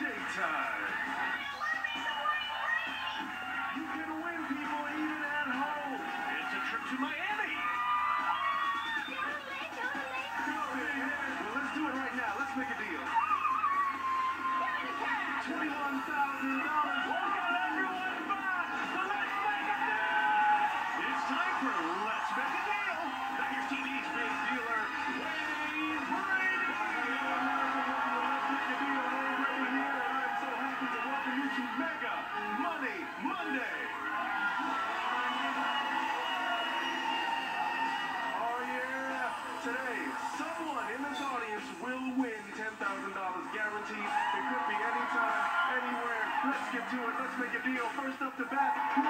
let's do a deal Let's do it right now. Let's make a deal. Money Monday. Oh yeah! Today, someone in this audience will win $10,000 guaranteed. It could be anytime, anywhere. Let's get to it. Let's make a deal. First up to bat,